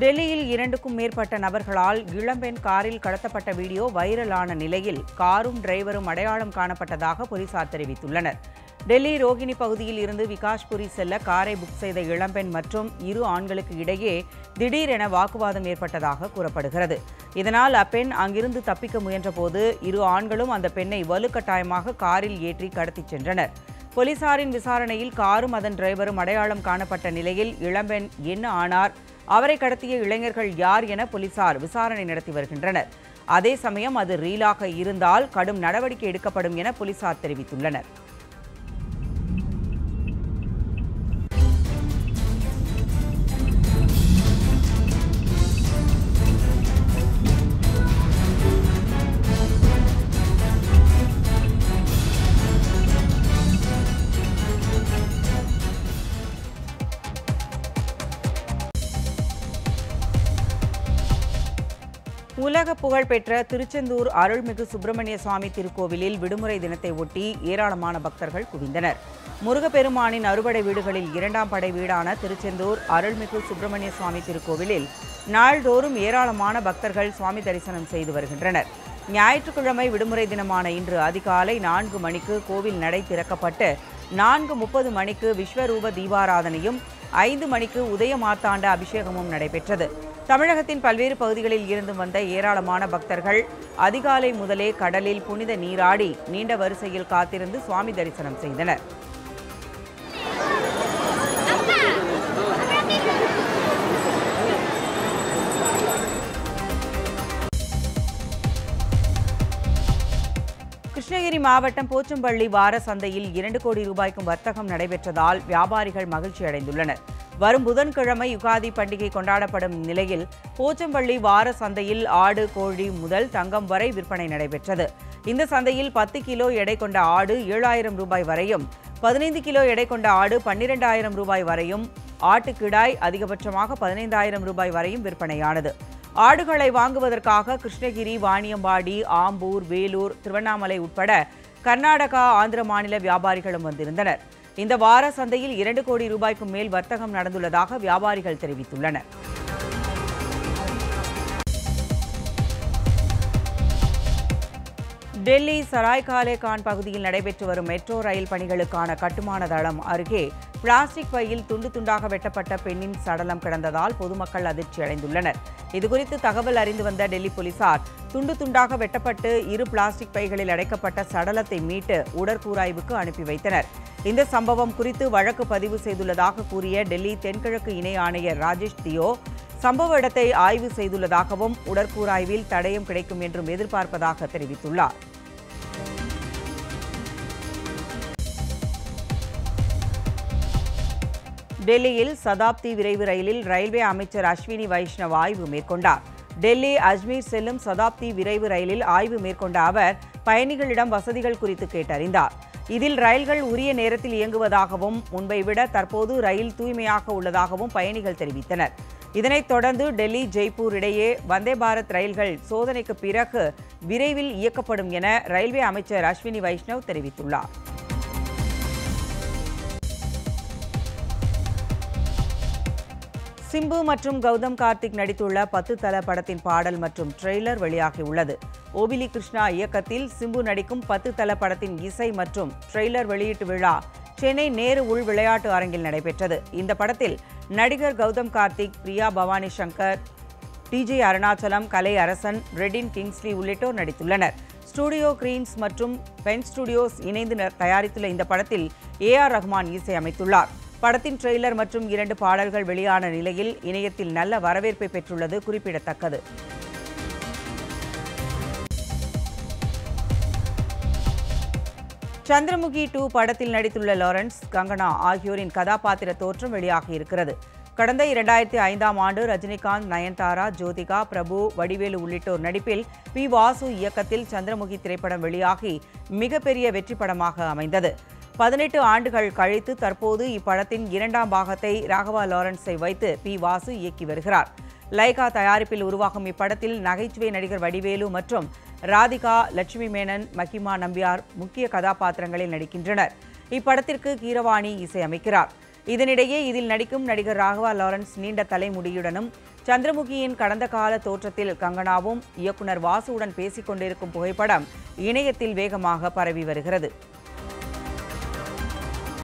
டெல்லியில் இரண்டுக்கும் மேற்பட்ட நபர்களால் இளம்பெண் காரில் கடத்தப்பட்ட வீடியோ வைரலான நிலையில் காரும் டிரைவரும் அடையாளம் காணப்பட்டதாக போலீசார் தெரிவித்துள்ளனர். டெல்லி ரோகிணி பகுதியில் இருந்து விகாஷ்புரி செல்ல காரை புக் செய்த இளம்பெண் மற்றும் இரு ஆண்களுக்கு இடையே திடீரென வாக்குவாதம் ஏற்பட்டதாக கூறப்படுகிறது. இதனால் அப்பெண் அங்கிருந்து தப்பிக்க முயன்றபோது இரு ஆண்களும் அந்த பெண்ணை வலுக்கட்டாயமாக காரில் ஏற்றி கடத்திச் சென்றனர். போலீசாரின் விசாரணையில் காரும் அதன் டிரைவரும் அடையாளம் காணப்பட்ட நிலையில் இளம்பெண் என்ன ஆனார்? அவரை கடத்திய இளைஞர்கள் யார் என போலீசார் விசாரணை நடத்தி வருகின்றனர். அதே சமயம் அது ரீலாக இருந்தால் கடும் நடவடிக்கை எடுக்கப்படும் என போலீசார் தெரிவித்துள்ளனர். உலக புகழ்பெற்ற திருச்செந்தூர் அருள்மிகு சுப்பிரமணிய சுவாமி திருக்கோவிலில் விடுமுறை தினத்தை ஒட்டி ஏராளமான பக்தர்கள் குவிந்தனர். முருகப்பெருமானின் அறுபடை வீடுகளில் இரண்டாம் படை வீடான திருச்செந்தூர் அருள்மிகு சுப்பிரமணிய சுவாமி திருக்கோவிலில் நாள்தோறும் ஏராளமான பக்தர்கள் சுவாமி தரிசனம் செய்து வருகின்றனர். ஞாயிற்றுக்கிழமை விடுமுறை தினமான இன்று அதிகாலை நான்கு மணிக்கு கோவில் நடை திறக்கப்பட்டு நான்கு முப்பது மணிக்கு விஸ்வரூப தீபாராதனையும் ஐந்து மணிக்கு உதய மார்த்தாண்ட அபிஷேகமும் நடைபெற்றது. தமிழகத்தின் பல்வேறு பகுதிகளில் இருந்து வந்த ஏராளமான பக்தர்கள் அதிகாலை முதலே கடலில் புனித நீராடி நீண்ட வரிசையில் காத்திருந்து சுவாமி தரிசனம் செய்தனர். கிருஷ்ணகிரி மாவட்டம் போச்சம்பள்ளி வார சந்தையில் இரண்டு கோடி ரூபாய்க்கும் வர்த்தகம் நடைபெற்றதால் வியாபாரிகள் மகிழ்ச்சி அடைந்துள்ளனர் வரும் புதன்கிழமை யுகாதி பண்டிகை கொண்டாடப்படும் நிலையில் போச்சம்பள்ளி வார சந்தையில் ஆடு கோழி முதல் தங்கம் வரை விற்பனை நடைபெற்றது. இந்த சந்தையில் பத்து கிலோ எடை கொண்ட ஆடு ஏழாயிரம் ரூபாய் வரையும் பதினைந்து கிலோ எடை கொண்ட ஆடு பன்னிரெண்டாயிரம் ரூபாய் வரையும் ஆட்டுக்கிடாய் அதிகபட்சமாக பதினைந்தாயிரம் ரூபாய் வரையும் விற்பனையானது. ஆடுகளை வாங்குவதற்காக கிருஷ்ணகிரி வாணியம்பாடி ஆம்பூர் வேலூர் திருவண்ணாமலை உட்பட கர்நாடகா ஆந்திர மாநில வியாபாரிகளும் வந்திருந்தனர். இந்த வார சந்தையில் இரண்டு கோடி ரூபாய்க்கும் மேல் வர்த்தகம் நடந்துள்ளதாக வியாபாரிகள் தெரிவித்துள்ளனர். டெல்லி சராய்காலே கான் பகுதியில் நடைபெற்று வரும் மெட்ரோ ரயில் பணிகளுக்கான கட்டுமான தளம் அருகே பிளாஸ்டிக் பையில் துண்டு துண்டாக வெட்டப்பட்ட பெண்ணின் சடலம் கிடந்ததால் பொதுமக்கள் அதிர்ச்சி அடைந்துள்ளனர் இதுகுறித்து தகவல் அறிந்து வந்த டெல்லி போலீசார் துண்டு துண்டாக வெட்டப்பட்டு இரு பிளாஸ்டிக் பைகளில் அடைக்கப்பட்ட சடலத்தை மீட்டு உடற்கூராய்வுக்கு அனுப்பி வைத்தனர். இந்த சம்பவம் குறித்து வழக்கு பதிவு செய்துள்ளதாக கூறிய டெல்லி தென்கிழக்கு இணை ஆணையர் ராஜேஷ் தியோ சம்பவ இடத்தை ஆய்வு செய்துள்ளதாகவும் உடற்கூராய்வில் தடயம் கிடைக்கும் என்றும் எதிர்பார்ப்பதாக தெரிவித்துள்ளார். டெல்லியில் சதாப்தி விரைவு ரயிலில் ரயில்வே அமைச்சர் அஸ்வினி வைஷ்ணவ் ஆய்வு மேற்கொண்டார். டெல்லி அஜ்மீர் செல்லும் சதாப்தி விரைவு ரயிலில் ஆய்வு மேற்கொண்ட அவர் பயணிகளிடம் வசதிகள் குறித்து கேட்டறிந்தார். இதில் ரயில்கள் உரிய நேரத்தில் இயங்குவதாகவும் முன்பை விட தற்போது ரயில் தூய்மையாக உள்ளதாகவும் பயணிகள் தெரிவித்தனர். இதனைத் தொடர்ந்து டெல்லி ஜெய்ப்பூர் இடையே வந்தே பாரத் ரயில்கள் சோதனைக்கு பிறகு விரைவில் இயக்கப்படும் என ரயில்வே அமைச்சர் அஸ்வினி வைஷ்ணவ் தெரிவித்துள்ளார். சிம்பு மற்றும் கௌதம் கார்த்திக் நடித்துள்ள பத்து தல படத்தின் பாடல் மற்றும் ட்ரெய்லர் வெளியாகியுள்ளது. ஓபிலி கிருஷ்ணா இயக்கத்தில் சிம்பு நடிக்கும் பத்து தல படத்தின் இசை மற்றும் ட்ரெய்லர் வெளியீட்டு விழா சென்னை நேரு உள் விளையாட்டு அரங்கில் நடைபெற்றது. இந்த படத்தில் நடிகர் கௌதம் கார்த்திக் பிரியா பவானி சங்கர் டிஜே அருணாச்சலம் கலை அரசன் ரெடின் கிங்ஸ்லி உள்ளிட்டோர் நடித்துள்ளனர். ஸ்டுடியோ கிரீன்ஸ் மற்றும் பென் ஸ்டுடியோஸ் இணைந்து தயாரித்துள்ள இந்த படத்தில் ஏ ஆர் ரஹ்மான் இசையமைத்துள்ளார். படத்தின் ட்ரெய்லர் மற்றும் இரண்டு பாடல்கள் வெளியான நிலையில் இணையத்தில் நல்ல வரவேற்பை பெற்றுள்ளது குறிப்பிடத்தக்கது. சந்திரமுகி டூ படத்தில் நடித்துள்ள லாரன்ஸ் கங்கனா ஆகியோரின் கதாபாத்திர தோற்றம் வெளியாகி இருக்கிறது. கடந்த இரண்டாயிரத்தி ஐந்தாம் ஆண்டு ரஜினிகாந்த் நயன்தாரா ஜோதிகா பிரபு வடிவேலு உள்ளிட்டோர் நடிப்பில் பி வாசு இயக்கத்தில் சந்திரமுகி திரைப்படம் வெளியாகி மிகப்பெரிய வெற்றி படமாக அமைந்தது. பதினெட்டு ஆண்டுகள் கழித்து தற்போது இப்படத்தின் இரண்டாம் பாகத்தை ராகவா லாரன்ஸை வைத்து பி வாசு இயக்கி வருகிறார். லைகா தயாரிப்பில் உருவாகும் இப்படத்தில் நகைச்சுவை நடிகர் வடிவேலு மற்றும் ராதிகா லட்சுமி மேனன் மகிமா நம்பியார் முக்கிய கதாபாத்திரங்களில் நடிக்கின்றனர். இப்படத்திற்கு கீரவாணி இசையமைக்கிறார். இதனிடையே இதில் நடிக்கும் நடிகர் ராகவா லாரன்ஸ் நீண்ட தலைமுடியுடனும் சந்திரமுகியின் கடந்த கால தோற்றத்தில் கங்கனாவும் இயக்குனர் வாசுவுடன் பேசிக் கொண்டிருக்கும் புகைப்படம் இணையத்தில் வேகமாக பரவி வருகிறது.